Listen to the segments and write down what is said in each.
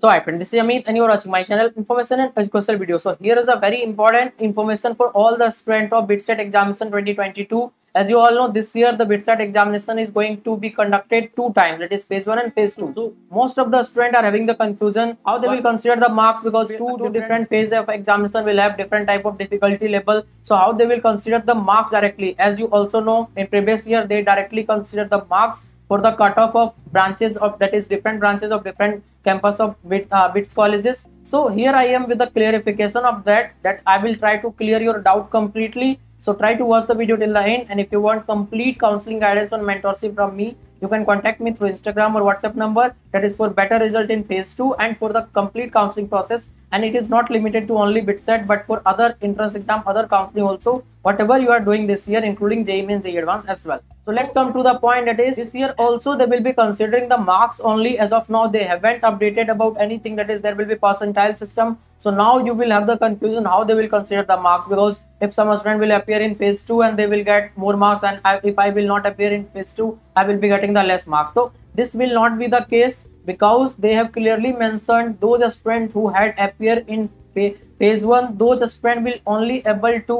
So hi friend, this is Amit and you are watching my channel Information and Educational Video. So here is a very important information for all the student of BITSAT examination 2022. As you all know, this year the BITSAT examination is going to be conducted two times, that is phase 1 and phase 2. So most of the students are having the confusion how they will consider the marks because two different phases of examination will have different type of difficulty level. So how they will consider the marks directly. As you also know, in previous year they directly consider the marks for the cutoff of branches of that is different branches of different campus of uh, bits colleges. So here i am with the clarification of that that i will try to clear your doubt completely. So try to watch the video till the end. And if you want complete counseling guidance on mentorship from me you can contact me through instagram or whatsapp number. That is for better result in phase 2 and for the complete counseling process and it is not limited to only BITSAT but for other entrance exam other company also whatever you are doing this year including JEE Mains JEE Advanced as well. So let's come to the point that is this year also they will be considering the marks only. As of now they haven't updated about anything that is there will be percentile system. So now you will have the confusion how they will consider the marks because if some student will appear in phase 2 and they will get more marks and if I will not appear in phase 2 I will be getting the less marks. So this will not be the case because they have clearly mentioned those students who had appeared in phase 1 those students will only able to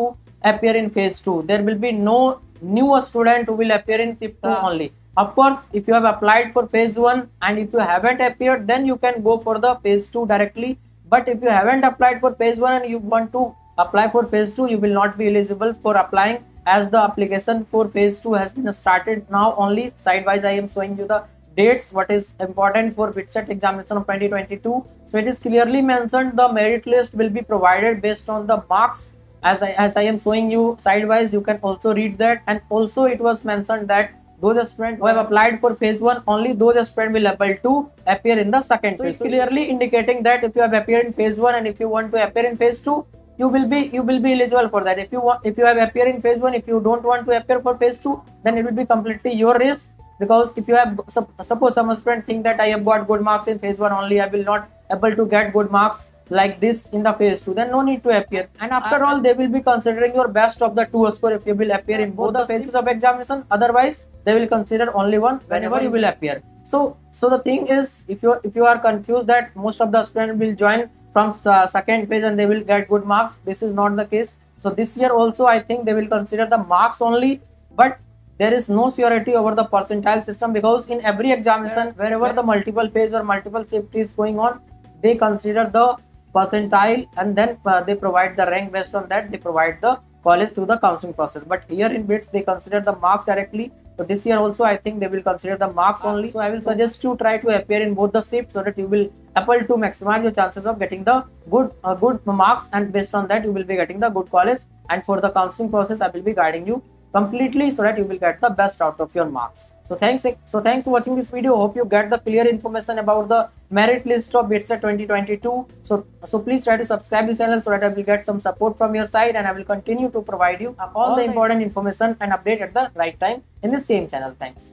appear in phase 2 there will be no new student who will appear in shift 2 only. Of course if you have applied for phase 1 and if you haven't appeared then you can go for the phase 2 directly. But if you haven't applied for phase 1 and you want to apply for phase 2 you will not be eligible for applying as the application for phase 2 has been started. Now only sidewise i am showing you the dates what is important for BITSAT examination of 2022 so it is clearly mentioned the merit list will be provided based on the marks. As I, as I am showing you sidewise you can also read that. And also it was mentioned that those students who have applied for phase 1 only those students will able to appear in the second so phase. it's clearly indicating that if you have appeared in phase 1 and if you want to appear in phase 2 you will be you will be eligible for that. If you want if you have appeared in phase 1 if you don't want to appear for phase 2 then it will be completely your risk because if you have suppose some student think that i have got good marks in phase 1 only i will not able to get good marks like this in the phase 2 then no need to appear. And after all they will be considering your best of the two score if you will appear in both the phases of examination. Otherwise they will consider only one whenever you will appear. So so the thing is if you if you are confused that most of the students will join from the second phase and they will get good marks this is not the case. So this year also i think they will consider the marks only but there is no surety over the percentile system because in every examination wherever the multiple phase or multiple shift is going on they consider the percentile and then uh, they provide the rank based on that they provide the college through the counseling process. But here in bits they consider the marks directly. So this year also i think they will consider the marks only. So i will suggest you try to appear in both the shifts so that you will able to maximize your chances of getting the good uh, good marks and based on that you will be getting the good college. And for the counseling process i will be guiding you completely so that you will get the best out of your marks. So thanks so thanks for watching this video. Hope you get the clear information about the merit list of BITSAT 2022 so so please try to subscribe this channel so that i will get some support from your side and i will continue to provide you all, all the important information and update at the right time in the same channel. Thanks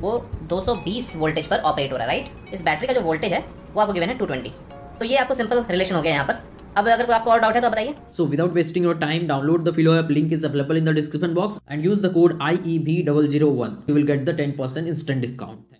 वो 220 voltage पर operate हो रहा है right इस battery का जो voltage है, वो आपको गिवन है 220 तो ये आपको सिंपल रिलेशन हो गया यहाँ पर. अब अगर कोई आपको और डाउट है तो बताइए. So without wasting your time download the Filo app link is available in the description box and use the code I E B double zero one you will get the ten percent instant discount